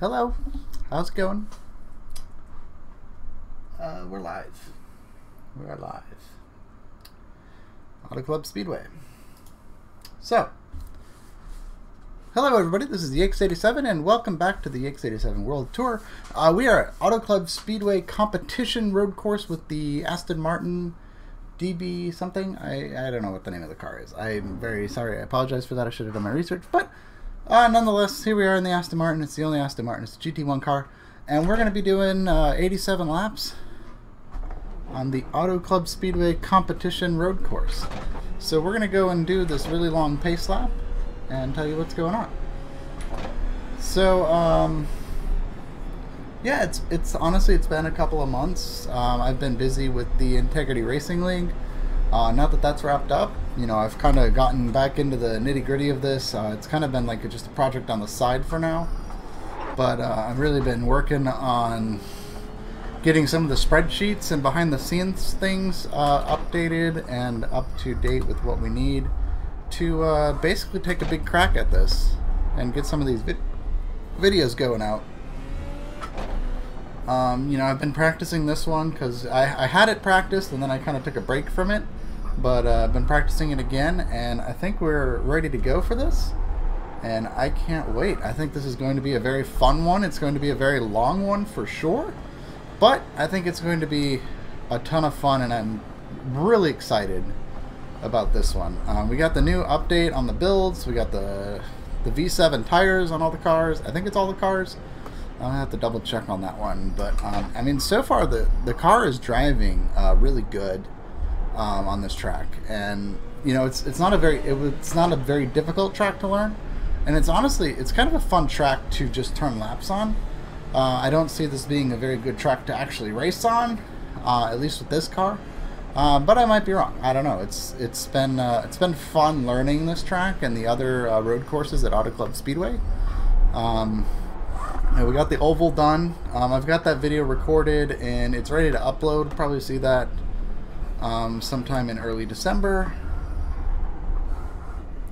Hello. How's it going? Uh, we're live. We are live. Auto Club Speedway. So, hello everybody. This is the Yakes87, and welcome back to the Yakes87 World Tour. Uh, we are at Auto Club Speedway competition road course with the Aston Martin DB something. I I don't know what the name of the car is. I'm very sorry. I apologize for that. I should have done my research, but uh, nonetheless, here we are in the Aston Martin. It's the only Aston Martin. It's a GT1 car. And we're going to be doing uh, 87 laps on the Auto Club Speedway competition road course. So we're going to go and do this really long pace lap and tell you what's going on. So, um, yeah, it's, it's honestly, it's been a couple of months. Um, I've been busy with the Integrity Racing League. Uh, now that that's wrapped up, you know, I've kind of gotten back into the nitty gritty of this. Uh, it's kind of been like a, just a project on the side for now. But uh, I've really been working on getting some of the spreadsheets and behind the scenes things uh, updated and up to date with what we need to uh, basically take a big crack at this and get some of these vid videos going out. Um, you know, I've been practicing this one because I, I had it practiced and then I kind of took a break from it but uh, I've been practicing it again, and I think we're ready to go for this. And I can't wait. I think this is going to be a very fun one. It's going to be a very long one for sure, but I think it's going to be a ton of fun, and I'm really excited about this one. Um, we got the new update on the builds. We got the the V7 tires on all the cars. I think it's all the cars. I'll have to double check on that one, but um, I mean, so far the the car is driving uh, really good um, on this track, and you know it's it's not a very it, it's not a very difficult track to learn, and it's honestly it's kind of a fun track to just turn laps on. Uh, I don't see this being a very good track to actually race on, uh, at least with this car. Uh, but I might be wrong. I don't know. It's it's been uh, it's been fun learning this track and the other uh, road courses at Auto Club Speedway. Um, we got the oval done. Um, I've got that video recorded and it's ready to upload. Probably see that um, sometime in early December.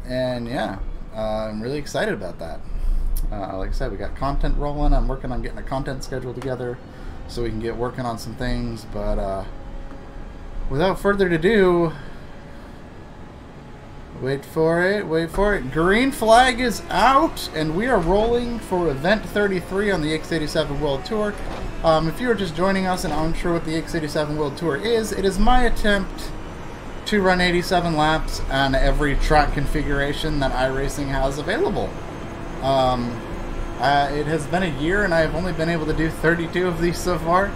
And yeah, uh, I'm really excited about that. Uh, like I said, we got content rolling. I'm working on getting a content schedule together so we can get working on some things. But uh, without further ado, wait for it, wait for it. Green flag is out, and we are rolling for event 33 on the Yakes87 World Tour. Um, if you are just joining us and unsure what the Yakes87 World Tour is, it is my attempt to run 87 laps on every track configuration that iRacing has available. Um, uh, it has been a year and I have only been able to do 32 of these so far.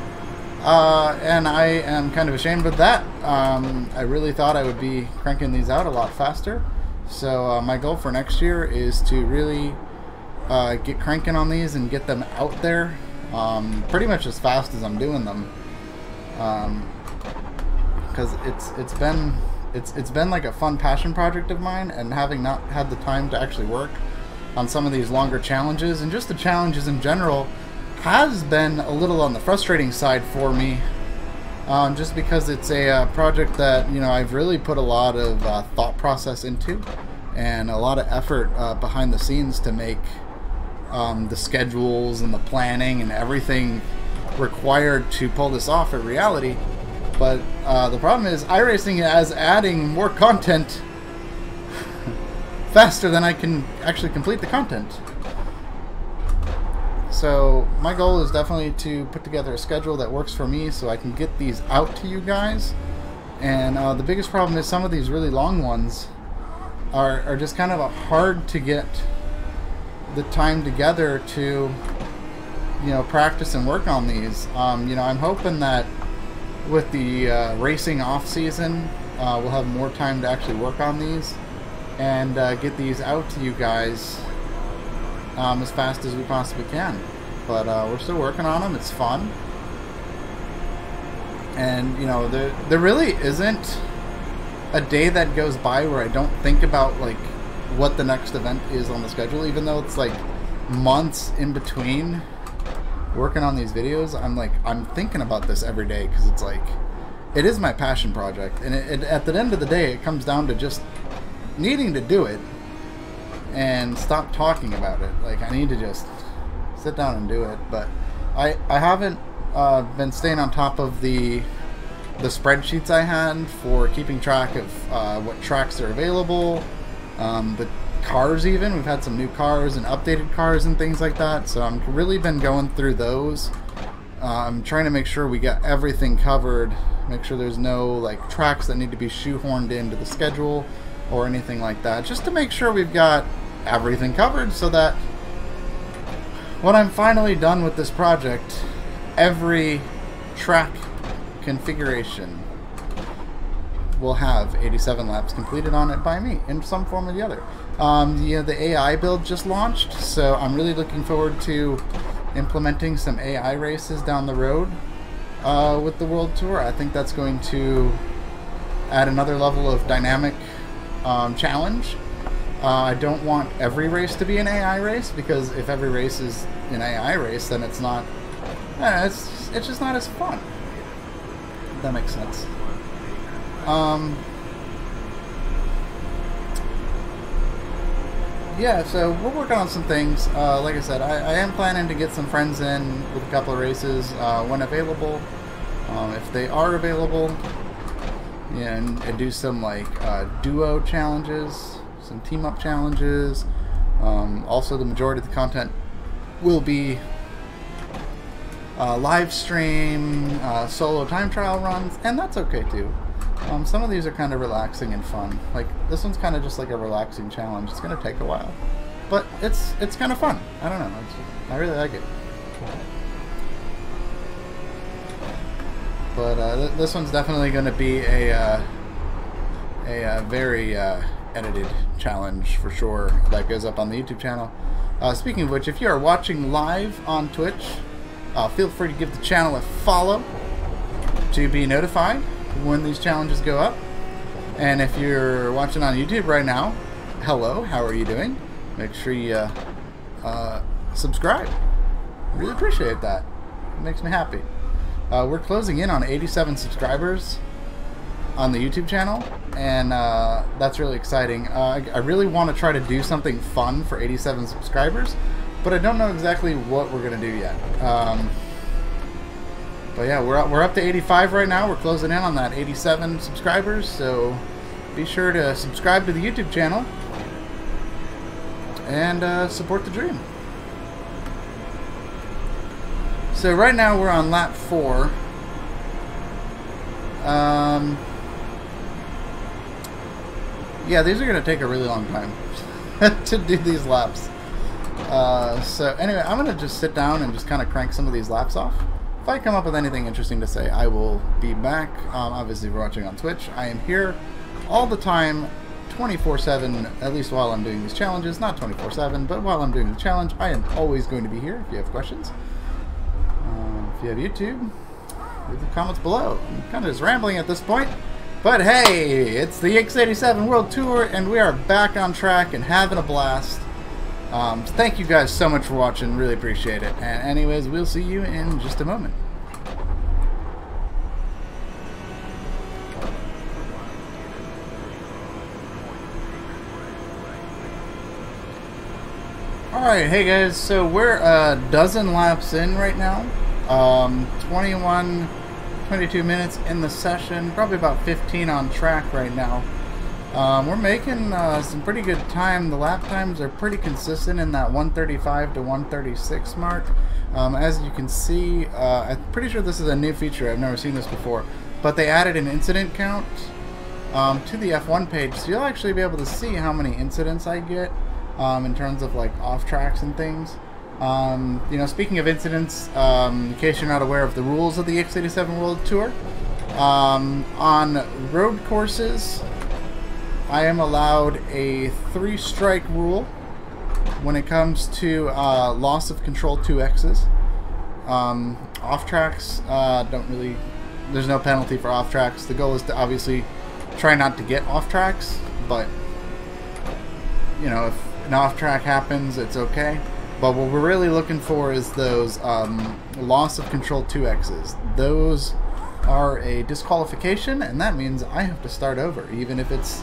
Uh, and I am kind of ashamed of that. Um, I really thought I would be cranking these out a lot faster. So uh, my goal for next year is to really uh, get cranking on these and get them out there um, pretty much as fast as I'm doing them. Because um, it's it's been it's it's been like a fun passion project of mine, and having not had the time to actually work on some of these longer challenges and just the challenges in general has been a little on the frustrating side for me. Um, just because it's a uh, project that you know I've really put a lot of uh, thought process into and a lot of effort uh, behind the scenes to make um, the schedules and the planning and everything required to pull this off in reality. But uh, the problem is iRacing is adding more content faster than I can actually complete the content. So my goal is definitely to put together a schedule that works for me so I can get these out to you guys. And uh, the biggest problem is some of these really long ones are, are just kind of hard to get the time together to you know practice and work on these. Um, you know, I'm hoping that with the uh, racing off season, uh, we'll have more time to actually work on these and uh, get these out to you guys um, as fast as we possibly can. But uh, we're still working on them. It's fun, and you know, there there really isn't a day that goes by where I don't think about like what the next event is on the schedule, even though it's like months in between working on these videos. I'm like, I'm thinking about this every day because it's like, it is my passion project. And it, it, at the end of the day, it comes down to just needing to do it and stop talking about it. Like, I need to just sit down and do it. But I I haven't uh, been staying on top of the the spreadsheets I had for keeping track of uh, what tracks are available, um, the cars even. We've had some new cars and updated cars and things like that. So I'm really been going through those. Uh, I'm trying to make sure we got everything covered. Make sure there's no like tracks that need to be shoehorned into the schedule or anything like that. Just to make sure we've got everything covered so that when I'm finally done with this project, every track configuration will have 87 laps completed on it by me in some form or the other. Um, you know, the AI build just launched, so I'm really looking forward to implementing some AI races down the road uh, with the World Tour. I think that's going to add another level of dynamic um, challenge. Uh, I don't want every race to be an AI race because if every race is an AI race, then it's not. Eh, it's it's just not as fun. That makes sense. Um, yeah, so we're working on some things. Uh, like I said, I, I, am planning to get some friends in with a couple of races uh, when available. Um, if they are available, yeah, and, and do some like uh, duo challenges, some team up challenges. Um, also, the majority of the content will be uh, live stream, uh, solo time trial runs, and that's okay too. Um, some of these are kind of relaxing and fun. Like this one's kind of just like a relaxing challenge. It's gonna take a while, but it's it's kind of fun. I don't know. It's, I really like it. But uh, th this one's definitely going to be a uh, a uh, very uh, edited challenge for sure that goes up on the YouTube channel. Uh, speaking of which, if you are watching live on Twitch, uh, feel free to give the channel a follow to be notified when these challenges go up. And if you're watching on YouTube right now, hello, how are you doing? Make sure you subscribe. Really appreciate that. It makes me happy. Uh, we're closing in on 87 subscribers on the YouTube channel, and uh, that's really exciting. Uh, I, I, really want to try to do something fun for 87 subscribers, but I don't know exactly what we're going to do yet. Um, but yeah, we're, up, we're up to 85 right now. We're closing in on that 87 subscribers, so be sure to subscribe to the YouTube channel and uh, support the dream. So right now we're on lap four. Um, yeah, these are going to take a really long time to do these laps. Uh, so anyway, I'm going to just sit down and just kind of crank some of these laps off. If I come up with anything interesting to say, I will be back. Um, obviously, if you're watching on Twitch, I am here all the time, 24-7, at least while I'm doing these challenges. Not 24-7, but while I'm doing the challenge, I am always going to be here if you have questions. If you have YouTube, leave the comments below. I'm kind of just rambling at this point. But hey, it's the Yakes87 World Tour, and we are back on track and having a blast. Um, thank you guys so much for watching. Really appreciate it. And anyways, we'll see you in just a moment. Alright, hey guys, so we're a dozen laps in right now. Um, 21, 22 minutes in the session, probably about 15 on track right now. Um, we're making uh, some pretty good time. The lap times are pretty consistent in that 135 to 136 mark. Um, as you can see, uh, I'm pretty sure this is a new feature. I've never seen this before. But they added an incident count um, to the F1 page, so you'll actually be able to see how many incidents I get um, in terms of like off tracks and things. Um, you know, speaking of incidents, um, in case you're not aware of the rules of the Yakes87 World Tour, on road courses, I am allowed a three strike rule when it comes to uh, loss of control 2Xs. Um, off tracks, uh, don't really, there's no penalty for off tracks. The goal is to obviously try not to get off tracks, but, you know, if an off track happens, it's okay. But what we're really looking for is those um, loss of control 2x's. Those are a disqualification, and that means I have to start over, even if it's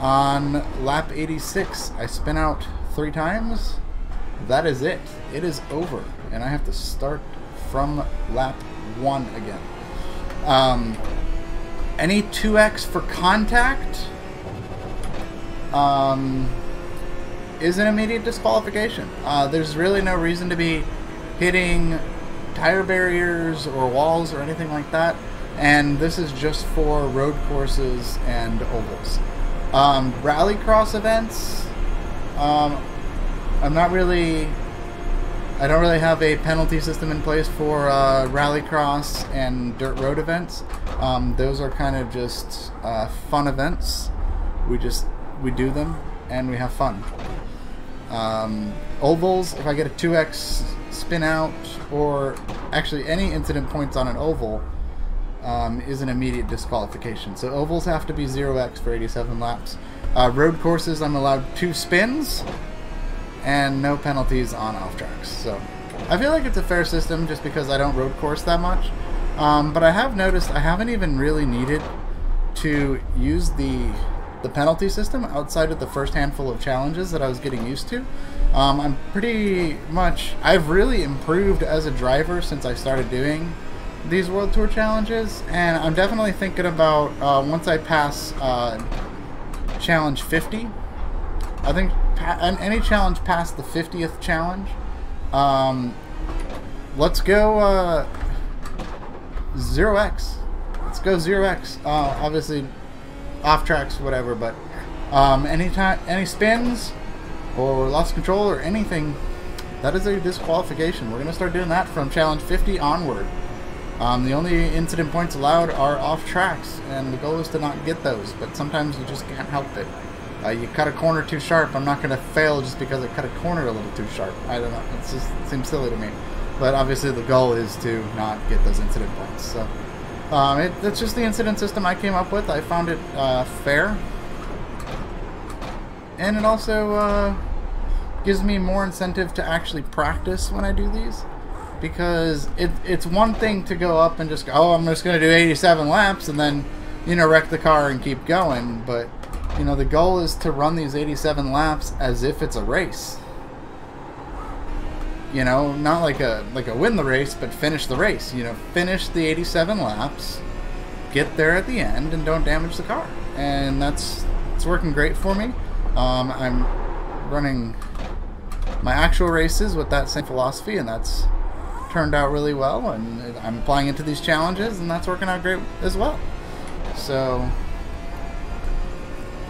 on lap 86. I spin out three times, that is it. It is over, and I have to start from lap one again. Um, any 2x for contact um, is an immediate disqualification. Uh, there's really no reason to be hitting tire barriers or walls or anything like that. And this is just for road courses and ovals. Um, rallycross events, um, I'm not really. I don't really have a penalty system in place for uh, rallycross and dirt road events. Um, those are kind of just uh, fun events. We just we do them and we have fun. Um, ovals, if I get a 2x spin out or actually any incident points on an oval, um, is an immediate disqualification. So ovals have to be 0x for 87 laps. Uh, road courses, I'm allowed two spins and no penalties on off tracks. So I feel like it's a fair system just because I don't road course that much. Um, but I have noticed I haven't even really needed to use the the penalty system outside of the first handful of challenges that I was getting used to. Um, I'm pretty much I've really improved as a driver since I started doing these World Tour challenges, and I'm definitely thinking about uh, once I pass uh, challenge 50. I think any challenge past the 50th challenge. Um, let's go uh, 0x. Let's go 0x. Uh, obviously, off tracks, whatever, but um, anytime, any spins or lost control or anything, that is a disqualification. We're to start doing that from challenge 50 onward. Um, the only incident points allowed are off tracks, and the goal is to not get those, but sometimes you just can't help it. Uh, you cut a corner too sharp, I'm not going to fail just because I cut a corner a little too sharp. I don't know, it just it seems silly to me. But obviously the goal is to not get those incident points. So um, it, it's just the incident system I came up with. I found it uh, fair. And it also uh, gives me more incentive to actually practice when I do these because it, it's one thing to go up and just go, oh, I'm just going to do 87 laps and then, you know, wreck the car and keep going. But, you know, the goal is to run these 87 laps as if it's a race. You know, not like a like a win the race, but finish the race. You know, finish the 87 laps, get there at the end, and don't damage the car. And that's it's working great for me. Um, I'm running my actual races with that same philosophy, and that's turned out really well, and I'm applying it to these challenges, and that's working out great as well. So,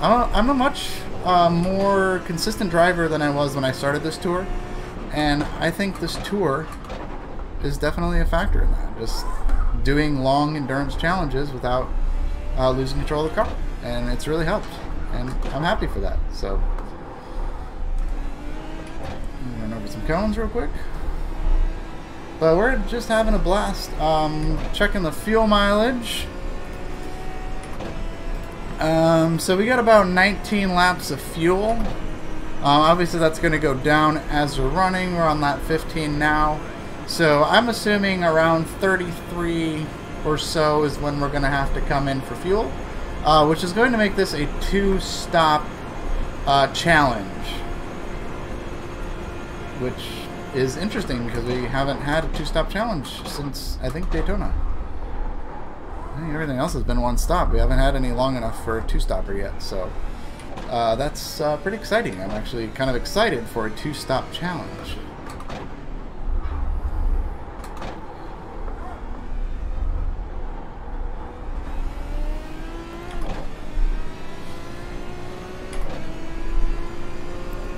I'm a much uh, more consistent driver than I was when I started this tour, and I think this tour is definitely a factor in that. Just doing long endurance challenges without uh, losing control of the car, and it's really helped, and I'm happy for that. So, run over some cones real quick. But we're just having a blast. Um, checking the fuel mileage. Um, so we got about 19 laps of fuel. Um, obviously that's going to go down as we're running. We're on lap 15 now. So I'm assuming around 33 or so is when we're going to have to come in for fuel. Uh, which is going to make this a two-stop uh, challenge. Which is interesting because we haven't had a two-stop challenge since, I think, Daytona. I think everything else has been one stop. We haven't had any long enough for a two-stopper yet, so uh, that's uh, pretty exciting. I'm actually kind of excited for a two-stop challenge.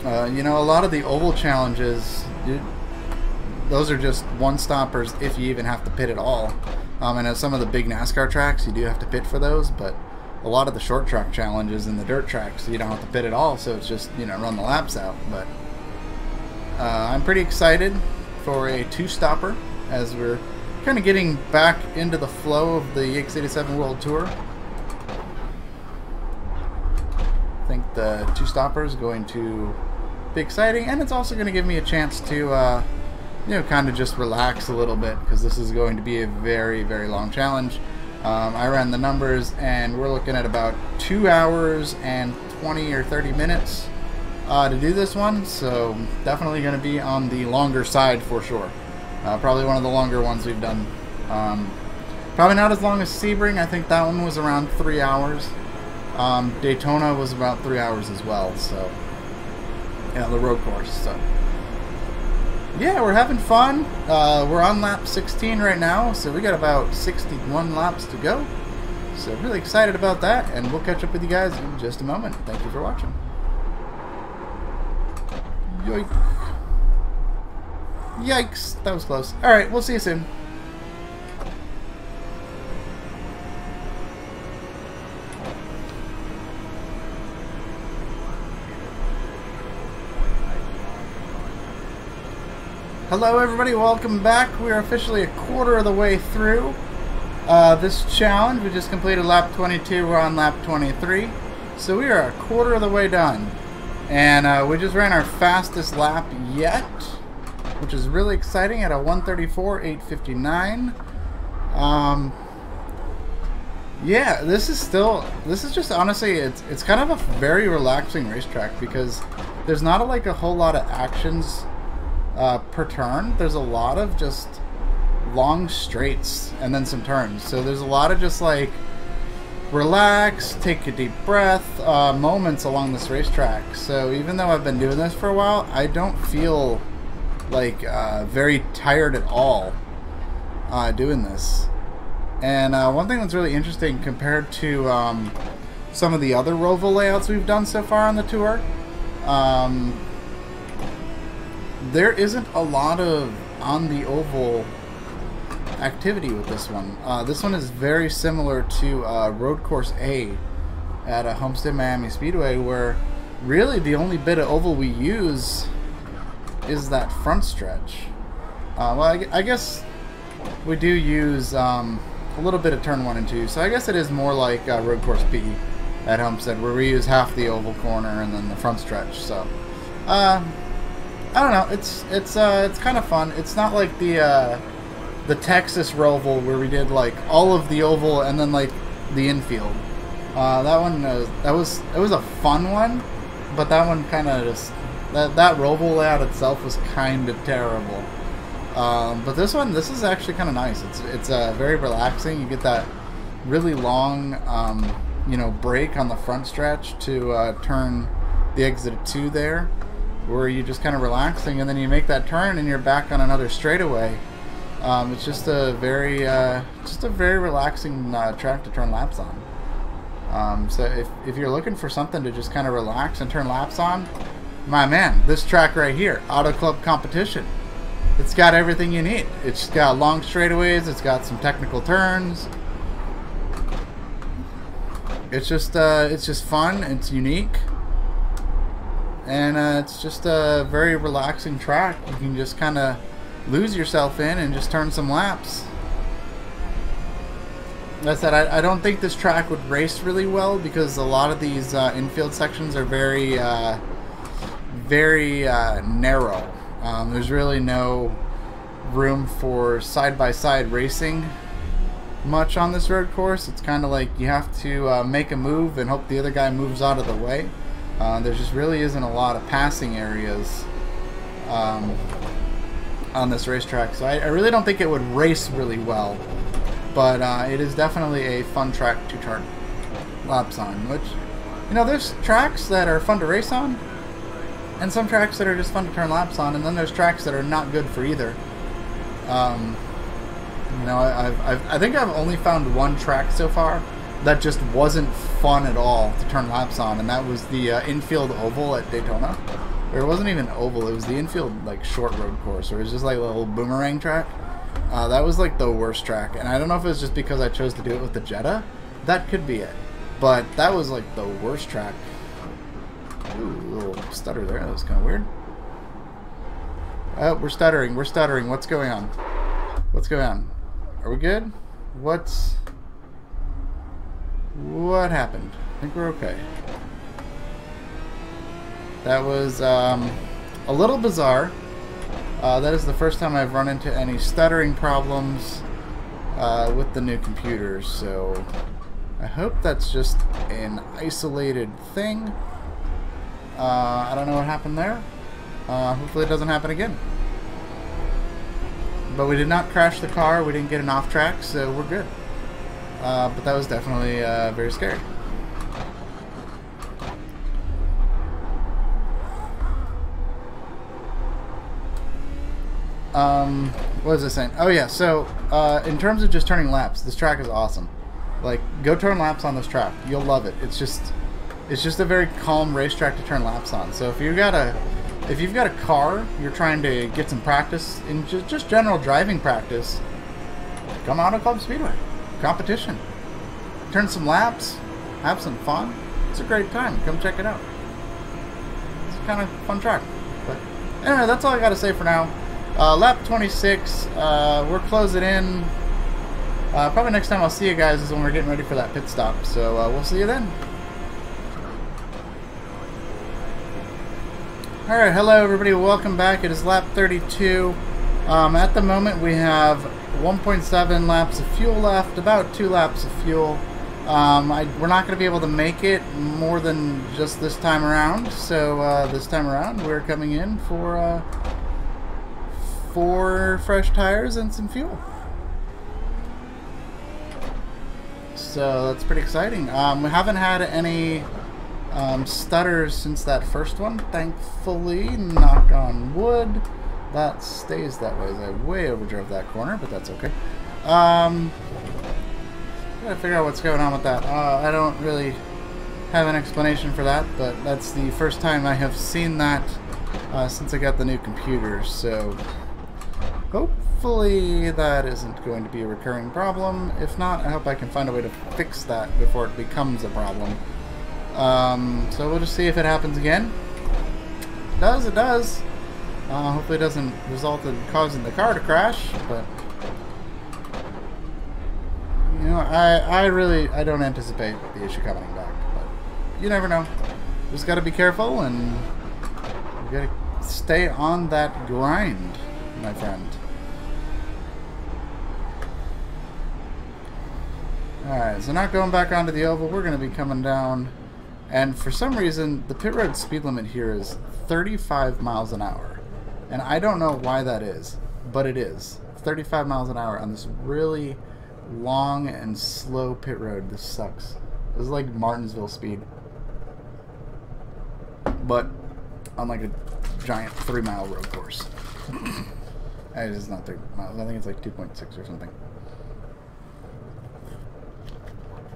Uh, you know, a lot of the oval challenges those are just one stoppers if you even have to pit at all. Um, and at some of the big NASCAR tracks, you do have to pit for those, but a lot of the short track challenges and the dirt tracks, you don't have to pit at all, so it's just, you know, run the laps out. But uh, I'm pretty excited for a two-stopper as we're kind of getting back into the flow of the Yakes87 World Tour. I think the two-stopper is going to be exciting, and it's also going to give me a chance to, uh, you know, kind of just relax a little bit because this is going to be a very, very long challenge. Um, I ran the numbers, and we're looking at about two hours and 20 or 30 minutes uh, to do this one, so definitely going to be on the longer side for sure. Uh, probably one of the longer ones we've done. Um, probably not as long as Sebring. I think that one was around three hours. Um, Daytona was about three hours as well, so yeah, the road course. So yeah, we're having fun. Uh, we're on lap 16 right now, so we got about 61 laps to go. So really excited about that, and we'll catch up with you guys in just a moment. Thank you for watching. Yoink. Yikes, that was close. Alright, we'll see you soon. Hello everybody, welcome back. We are officially a quarter of the way through uh, this challenge. We just completed lap 22, we're on lap 23. So we are a quarter of the way done. And uh, we just ran our fastest lap yet, which is really exciting at a 134.859. Um, yeah, this is still, this is just honestly, it's, it's kind of a very relaxing racetrack because there's not a, like a whole lot of actions uh, per turn. There's a lot of just long straights and then some turns. So there's a lot of just like relax, take a deep breath uh, moments along this racetrack. So even though I've been doing this for a while, I don't feel like uh, very tired at all uh, doing this. And uh, one thing that's really interesting compared to um, some of the other Roval layouts we've done so far on the tour, um, there isn't a lot of on the oval activity with this one. Uh, this one is very similar to uh, Road Course A at a Homestead Miami Speedway, where really the only bit of oval we use is that front stretch. Uh, well, I, I, guess we do use um, a little bit of turn one and two, so I guess it is more like uh, Road Course B at Homestead, where we use half the oval corner and then the front stretch. So. I don't know. It's it's uh it's kind of fun. It's not like the uh, the Texas Roval where we did like all of the oval and then like the infield. Uh, that one uh, that was it was a fun one, but that one kind of just that that Roval layout itself was kind of terrible. Um, but this one, this is actually kind of nice. It's it's uh, very relaxing. You get that really long, um, you know, break on the front stretch to uh, turn the exit two there where you just kind of relaxing and then you make that turn and you're back on another straightaway. Um, it's just a very, uh, just a very relaxing uh, track to turn laps on. Um, so if, if you're looking for something to just kind of relax and turn laps on, my man, this track right here, Auto Club Competition. It's got everything you need. It's got long straightaways. It's got some technical turns. It's just, uh, it's just fun. It's unique and uh, it's just a very relaxing track. You can just kind of lose yourself in and just turn some laps. I said, I, I, don't think this track would race really well because a lot of these uh, infield sections are very, uh, very uh, narrow. Um, there's really no room for side-by-side -side racing much on this road course. It's kind of like you have to uh, make a move and hope the other guy moves out of the way. Uh, there just really isn't a lot of passing areas um, on this racetrack, so I, I, really don't think it would race really well. But uh, it is definitely a fun track to turn laps on. Which, you know, there's tracks that are fun to race on, and some tracks that are just fun to turn laps on, and then there's tracks that are not good for either. Um, you know, I, I've, I've, I think I've only found one track so far that just wasn't fun at all to turn laps on, and that was the uh, infield oval at Daytona. Or it wasn't even oval; it was the infield like short road course, or it was just like a little boomerang track. Uh, that was like the worst track, and I don't know if it was just because I chose to do it with the Jetta. That could be it, but that was like the worst track. Ooh, little stutter there. That was kind of weird. Oh, we're stuttering. We're stuttering. What's going on? What's going on? Are we good? What's what happened? I think we're okay. That was um, a little bizarre. Uh, that is the first time I've run into any stuttering problems uh, with the new computers, so I hope that's just an isolated thing. Uh, I don't know what happened there. Uh, hopefully it doesn't happen again. But we did not crash the car. We didn't get an off track, so we're good. Uh, but that was definitely uh, very scary. Um, what was I saying? Oh yeah, so uh, in terms of just turning laps, this track is awesome. Like, go turn laps on this track. You'll love it. It's just, it's just a very calm racetrack to turn laps on. So if you got a, if you've got a car, you're trying to get some practice in just, just general driving practice, come Auto Club Speedway. Competition. Turn some laps, have some fun. It's a great time. Come check it out. It's kind of fun track. But anyway, that's all I got to say for now. Uh, lap 26, uh, we're closing in. Uh, probably next time I'll see you guys is when we're getting ready for that pit stop. So uh, we'll see you then. Alright, hello everybody, welcome back. It is lap 32. Um, at the moment we have 1.7 laps of fuel left, about 2 laps of fuel. Um, I, we're not going to be able to make it more than just this time around, so uh, this time around we're coming in for uh, four fresh tires and some fuel. So that's pretty exciting. Um, we haven't had any um, stutters since that first one, thankfully. Knock on wood. That stays that way. I way overdrove that corner, but that's okay. Um, gotta figure out what's going on with that. Uh, I don't really have an explanation for that, but that's the first time I have seen that uh, since I got the new computer, so hopefully that isn't going to be a recurring problem. If not, I hope I can find a way to fix that before it becomes a problem. Um, so we'll just see if it happens again. It does, it does. Uh, hopefully it doesn't result in causing the car to crash, but... You know, I, I really, I don't anticipate the issue coming back, but you never know. Just gotta be careful and you gotta stay on that grind, my friend. Alright, so not going back onto the oval, we're going to be coming down. And for some reason, the pit road speed limit here is 35 miles an hour. And I don't know why that is, but it is. 35 miles an hour on this really long and slow pit road. This sucks. This is like Martinsville speed. But on like a giant three mile road course. it's not three miles. I think it's like 2.6 or something.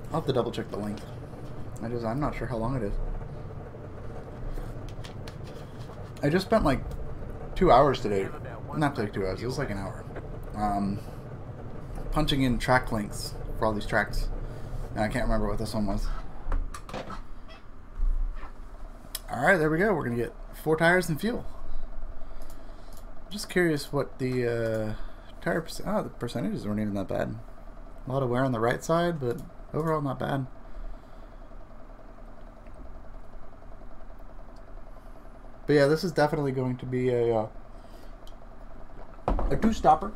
I'll have to double check the length. I just, I'm not sure how long it is. I just spent like two hours today. Not like two hours, it was like an hour. Um, punching in track lengths for all these tracks. And I can't remember what this one was. Alright, there we go. We're going to get four tires and fuel. Just curious what the uh, tire percent. Oh, the percentages weren't even that bad. A lot of wear on the right side, but overall not bad. But yeah, this is definitely going to be a uh, a two stopper.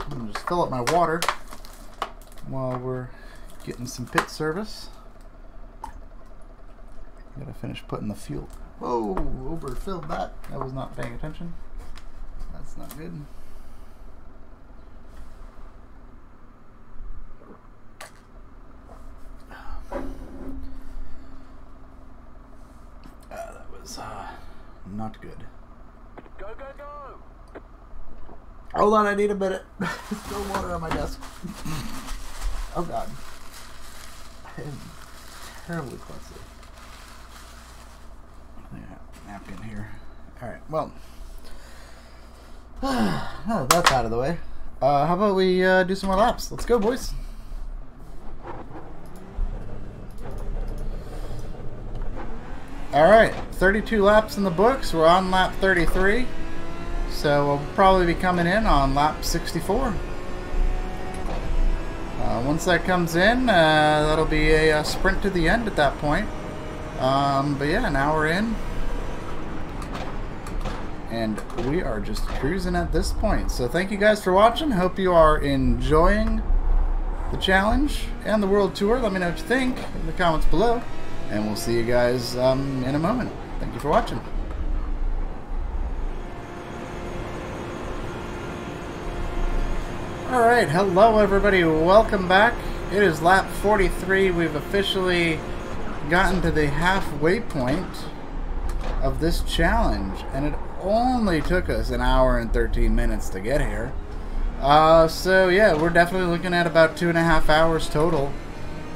I'm gonna just fill up my water while we're getting some pit service. Gotta finish putting the fuel. Whoa, overfilled that. I was not paying attention. That's not good. Uh, that was uh, not good. Go, go, go! Hold on, I need a minute. Still water on my desk. oh god. I am terribly clumsy. Yeah, napkin here. Alright, well. oh, that's out of the way. Uh, how about we uh, do some more laps? Let's go, boys. Alright, 32 laps in the books. We're on lap 33. So we'll probably be coming in on lap 64. Uh, once that comes in, uh, that'll be a, a, sprint to the end at that point. Um, but yeah, now we're in. And we are just cruising at this point. So thank you guys for watching. Hope you are enjoying the challenge and the world tour. Let me know what you think in the comments below. And we'll see you guys um, in a moment. thank you for watching. Alright, hello everybody, welcome back. It is lap 43. We've officially gotten to the halfway point of this challenge, and it only took us an hour and 13 minutes to get here. Uh, so yeah, we're definitely looking at about two and a half hours total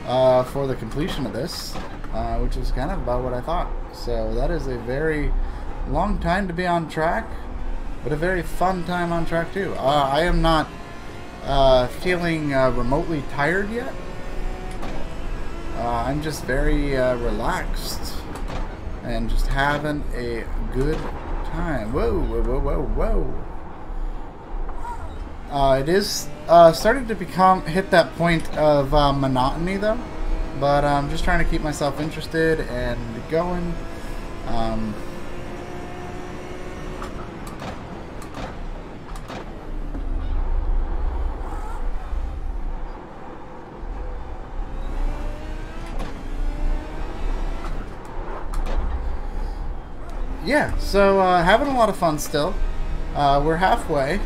uh, for the completion of this, uh, which is kind of about what I thought. So that is a very long time to be on track, but a very fun time on track too. Uh, I am not uh, feeling uh, remotely tired yet. Uh, I'm just very uh, relaxed and just having a good time. Whoa, whoa, whoa, whoa, whoa. It is starting to become hit that point of monotony though, but I'm just trying to keep myself interested and going. Um, yeah, so uh, having a lot of fun still. Uh, we're halfway,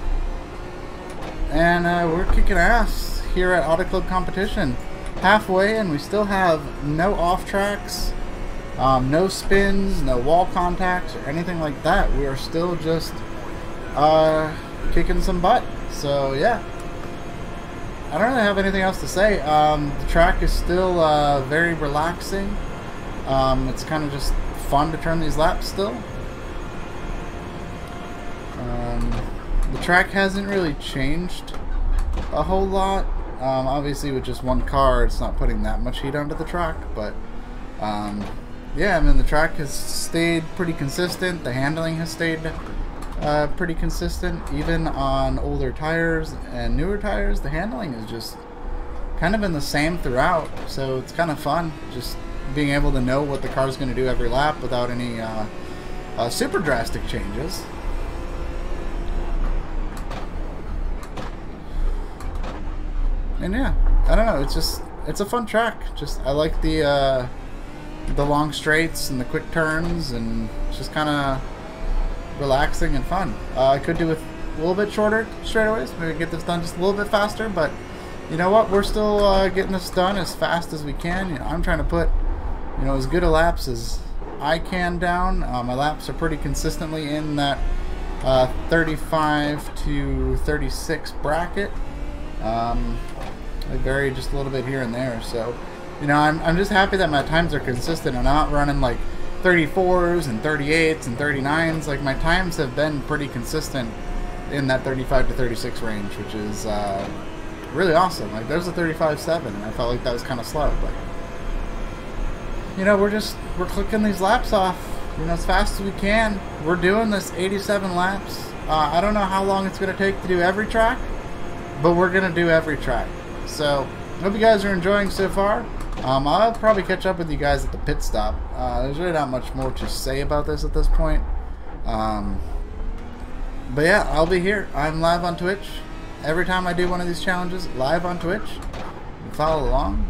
and uh, we're kicking ass here at Auto Club Competition. Halfway, and we still have no off tracks, um, no spins, no wall contacts, or anything like that. We are still just uh, kicking some butt. So yeah, I don't really have anything else to say. Um, the track is still uh, very relaxing. Um, it's kind of just fun to turn these laps still. Um, the track hasn't really changed a whole lot. Um, obviously, with just one car, it's not putting that much heat onto the track, but um, yeah, I mean, the track has stayed pretty consistent. The handling has stayed uh, pretty consistent. Even on older tires and newer tires, the handling is just kind of been the same throughout. So it's kind of fun just being able to know what the car's going to do every lap without any uh, uh, super drastic changes. And yeah, I don't know. It's just it's a fun track. Just I like the uh, the long straights and the quick turns, and it's just kind of relaxing and fun. Uh, I could do with a little bit shorter straightaways. Maybe get this done just a little bit faster, but you know what? We're still uh, getting this done as fast as we can. You know, I'm trying to put you know as good a laps as I can down. Uh, my laps are pretty consistently in that uh, 35 to 36 bracket. Um, they vary just a little bit here and there. So, you know, I'm, I'm just happy that my times are consistent. I'm not running like 34s and 38s and 39s. Like my times have been pretty consistent in that 35 to 36 range, which is uh, really awesome. Like there's a 35.7, and I felt like that was kind of slow, but you know, we're just we're clicking these laps off, you know, as fast as we can. We're doing this 87 laps. Uh, I don't know how long it's going to take to do every track, but we're going to do every track. So, hope you guys are enjoying so far. Um, I'll probably catch up with you guys at the pit stop. Uh, there's really not much more to say about this at this point. Um, but yeah, I'll be here. I'm live on Twitch. Every time I do one of these challenges, live on Twitch. follow along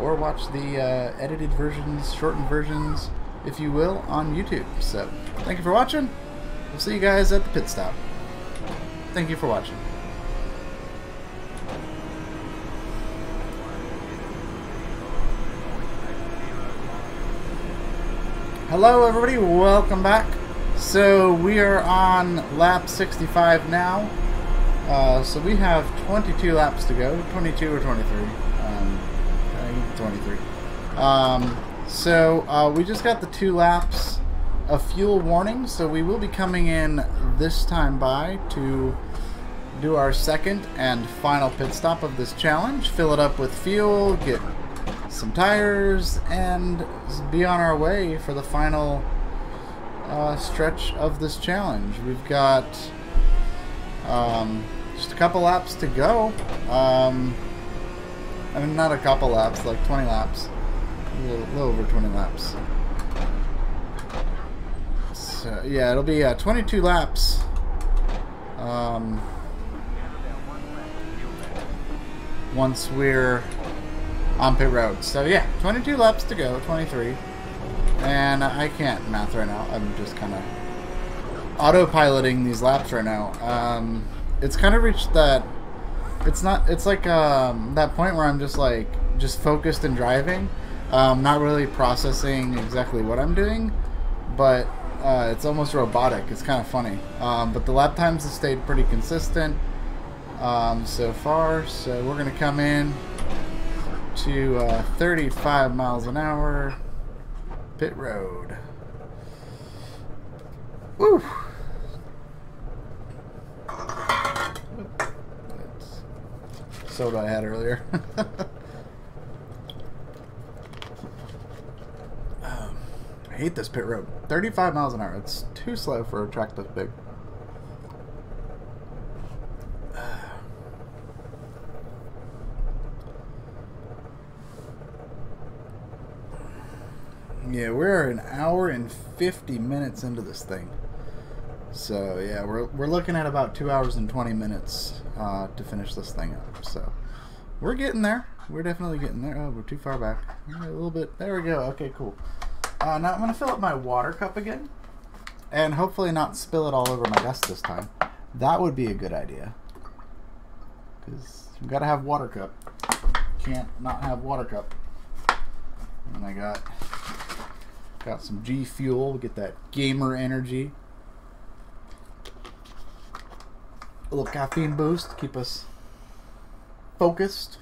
or watch the uh, edited versions, shortened versions, if you will, on YouTube. So, thank you for watching. We'll see you guys at the pit stop. Thank you for watching. Hello everybody, welcome back. So we are on lap 65 now. Uh, so we have 22 laps to go, 22 or 23. Um, 23. Um, so uh, we just got the two laps of fuel warning, so we will be coming in this time by to do our second and final pit stop of this challenge. Fill it up with fuel, get some tires, and be on our way for the final uh, stretch of this challenge. We've got um, just a couple laps to go. Um, I mean, not a couple laps, like 20 laps. A little, little over 20 laps. So, yeah, it'll be uh, 22 laps. Um, once we're on pit road. So, yeah, 22 laps to go, 23. and I can't math right now. I'm just kind of autopiloting these laps right now. Um, it's kind of reached that. It's not. It's like um, that point where I'm just like just focused and driving, um, not really processing exactly what I'm doing, but uh, it's almost robotic. It's kind of funny. Um, but the lap times have stayed pretty consistent um, so far. So we're gonna come in to uh, 35 miles an hour. Pit road. Woo! That's soda I had earlier. Um, I hate this pit road. 35 miles an hour. It's too slow for a track this big. Yeah, we're an hour and 50 minutes into this thing. So, yeah, we're, we're looking at about 2 hours and 20 minutes uh, to finish this thing up. So, we're getting there. We're definitely getting there. Oh, we're too far back. A little bit. There we go. Okay, cool. Uh, now I'm going to fill up my water cup again. And hopefully not spill it all over my desk this time. That would be a good idea. Because you got to have water cup. Can't not have water cup. And I got got some G Fuel. Get that gamer energy. A little caffeine boost keep us focused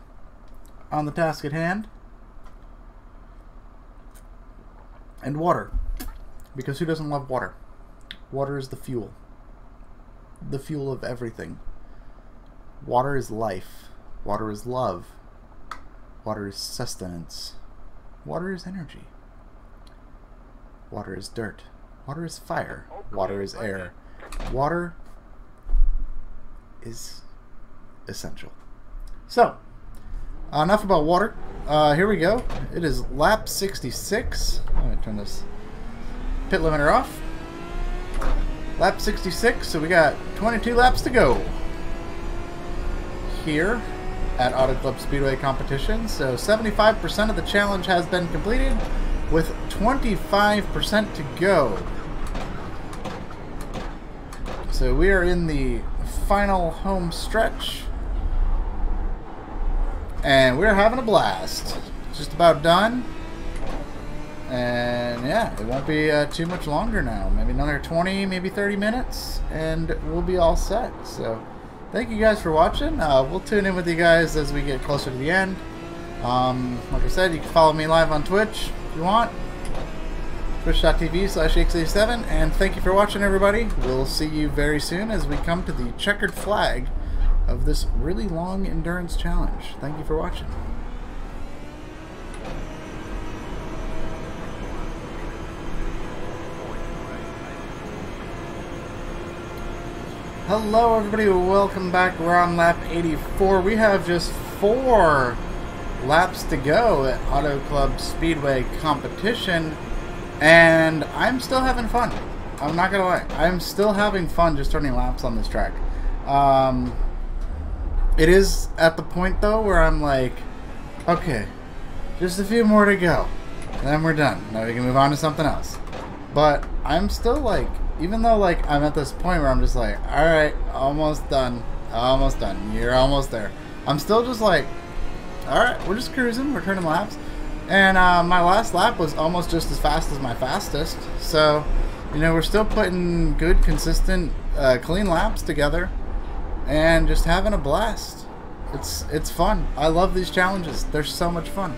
on the task at hand. And water. Because who doesn't love water? Water is the fuel. The fuel of everything. Water is life. Water is love. Water is sustenance. Water is energy. Water is dirt. Water is fire. Water is air. Water is essential. So, enough about water. Uh, here we go. It is lap 66. Let me turn this pit limiter off. Lap 66, so we got 22 laps to go here at Auto Club Speedway competition. So 75% of the challenge has been completed with 25% to go. So we are in the final home stretch. And we're having a blast. Just about done. And yeah, it won't be uh, too much longer now. Maybe another 20, maybe 30 minutes, and we'll be all set. So thank you guys for watching. Uh, we'll tune in with you guys as we get closer to the end. Um, like I said, you can follow me live on Twitch you want. Twitch.tv slash Yakes87. And thank you for watching, everybody. We'll see you very soon as we come to the checkered flag of this really long endurance challenge. Thank you for watching. Hello everybody, welcome back. We're on lap 84. We have just four laps to go at Auto Club Speedway competition, and I'm still having fun. I'm not gonna lie, I'm still having fun just turning laps on this track. Um, it is at the point though where I'm like, okay, just a few more to go, then we're done. Now we can move on to something else. But I'm still like, even though like I'm at this point where I'm just like, all right, almost done, almost done. You're almost there. I'm still just like, all right, we're just cruising. We're turning laps, and uh, my last lap was almost just as fast as my fastest. So, you know, we're still putting good, consistent, uh, clean laps together, and just having a blast. It's it's fun. I love these challenges. They're so much fun.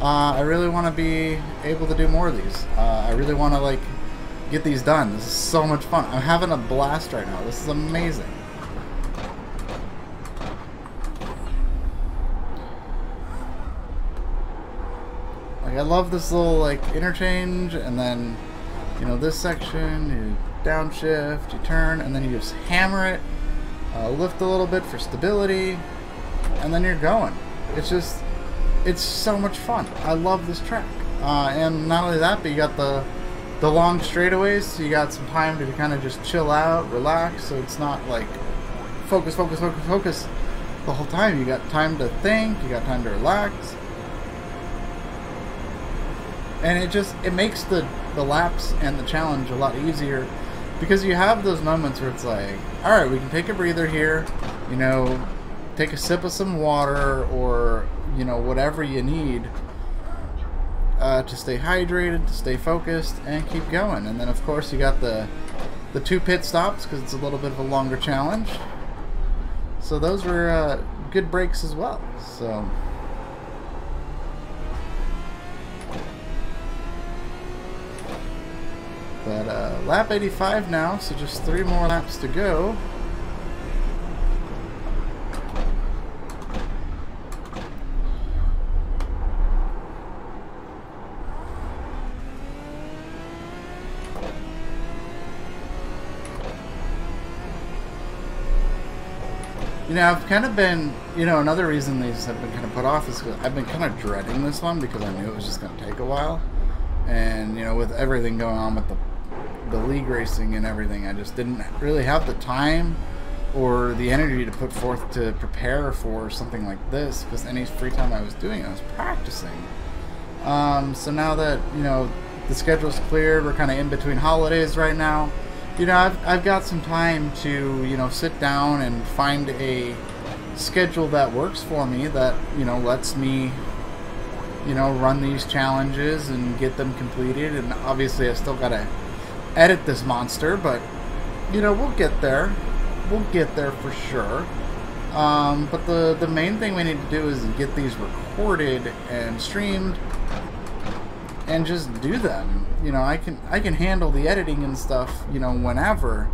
Uh, I really want to be able to do more of these. Uh, I really want to like get these done. This is so much fun. I'm having a blast right now. This is amazing. Love this little like interchange, and then you know this section you downshift, you turn, and then you just hammer it, uh, lift a little bit for stability, and then you're going. It's just it's so much fun. I love this track. Uh, and not only that, but you got the the long straightaways, so you got some time to kind of just chill out, relax, so it's not like focus, focus, focus, focus the whole time. You got time to think, you got time to relax. And it just it makes the the laps and the challenge a lot easier because you have those moments where it's like, all right, we can take a breather here, you know, take a sip of some water or you know whatever you need uh, to stay hydrated, to stay focused, and keep going. And then of course you got the the two pit stops because it's a little bit of a longer challenge. So those were uh, good breaks as well. So. But uh, lap 85 now, so just three more laps to go. You know, I've kind of been, you know, another reason these have been kind of put off is because I've been kind of dreading this one because I knew it was just going to take a while. And, you know, with everything going on with the, the league racing and everything, I just didn't really have the time or the energy to put forth to prepare for something like this because any free time I was doing, I was practicing. Um, so now that, you know, the schedule's cleared, we're kind of in between holidays right now you know, I've, I've got some time to, you know, sit down and find a schedule that works for me that, you know, lets me, you know, run these challenges and get them completed. And obviously, I still got to edit this monster, but, you know, we'll get there. We'll get there for sure. Um, but the, the main thing we need to do is get these recorded and streamed and just do them. You know, I can I can handle the editing and stuff, you know, whenever,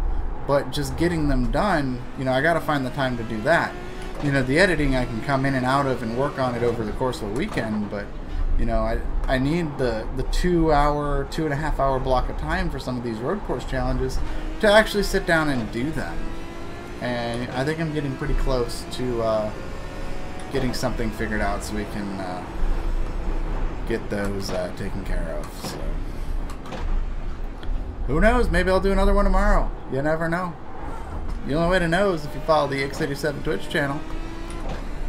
but just getting them done, you know, I got to find the time to do that. You know, the editing I can come in and out of and work on it over the course of a weekend, but you know, I I need the the two hour, two and a half hour block of time for some of these road course challenges to actually sit down and do them. And I think I'm getting pretty close to uh, getting something figured out so we can. Uh, get those uh, taken care of. So who knows? Maybe I'll do another one tomorrow. You never know. The only way to know is if you follow the Yakes87 Twitch channel.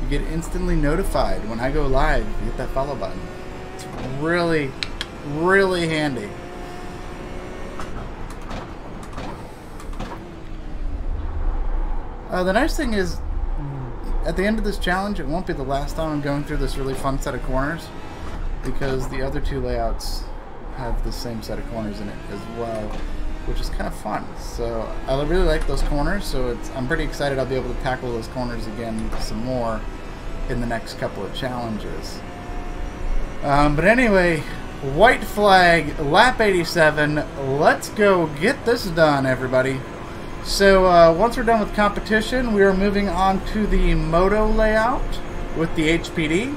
You get instantly notified when I go live. Hit that follow button. Really, really handy. Uh, the nice thing is, at the end of this challenge, it won't be the last time I'm going through this really fun set of corners because the other two layouts have the same set of corners in it as well, which is kind of fun. So I really like those corners, so I'm pretty excited I'll be able to tackle those corners again some more in the next couple of challenges. Um, but anyway, white flag, lap 87. Let's go get this done, everybody. So uh, once we're done with competition, we are moving on to the moto layout with the HPD.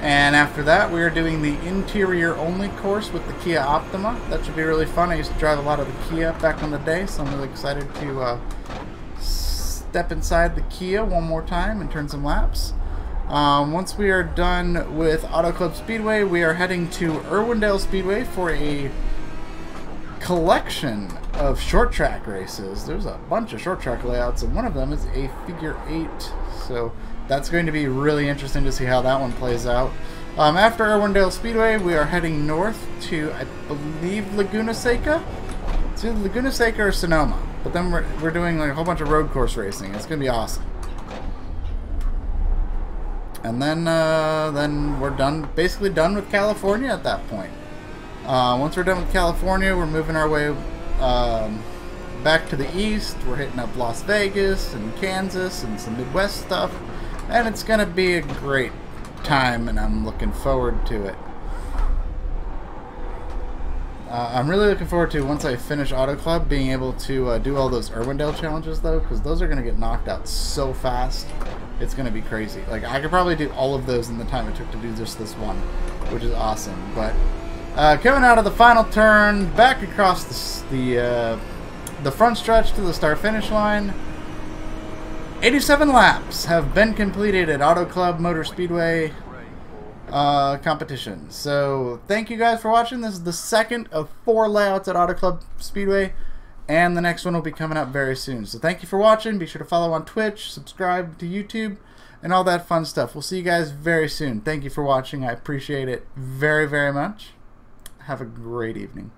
And after that, we are doing the interior only course with the Kia Optima. That should be really fun. I used to drive a lot of the Kia back in the day, so I'm really excited to uh, step inside the Kia one more time and turn some laps. Um, once we are done with Auto Club Speedway, we are heading to Irwindale Speedway for a collection of short track races. There's a bunch of short track layouts, and one of them is a figure eight. So that's going to be really interesting to see how that one plays out. Um, after Irwindale Speedway, we are heading north to, I believe, Laguna Seca. Either Laguna Seca or Sonoma. But then we're, we're doing like a whole bunch of road course racing. It's going to be awesome. And then, uh, then we're done, basically done with California at that point. Uh, once we're done with California, we're moving our way um, back to the east. We're hitting up Las Vegas and Kansas and some Midwest stuff and it's going to be a great time, and I'm looking forward to it. Uh, I'm really looking forward to once I finish Auto Club being able to uh, do all those Irwindale challenges though, because those are going to get knocked out so fast. It's going to be crazy. Like I could probably do all of those in the time it took to do just this one, which is awesome. But uh, coming out of the final turn, back across the the, uh, the front stretch to the start finish line. 87 laps have been completed at Auto Club Motor Speedway uh, competition. So thank you guys for watching. This is the second of four layouts at Auto Club Speedway. And the next one will be coming up very soon. So thank you for watching. Be sure to follow on Twitch, subscribe to YouTube, and all that fun stuff. We'll see you guys very soon. Thank you for watching. I appreciate it very, very much. Have a great evening.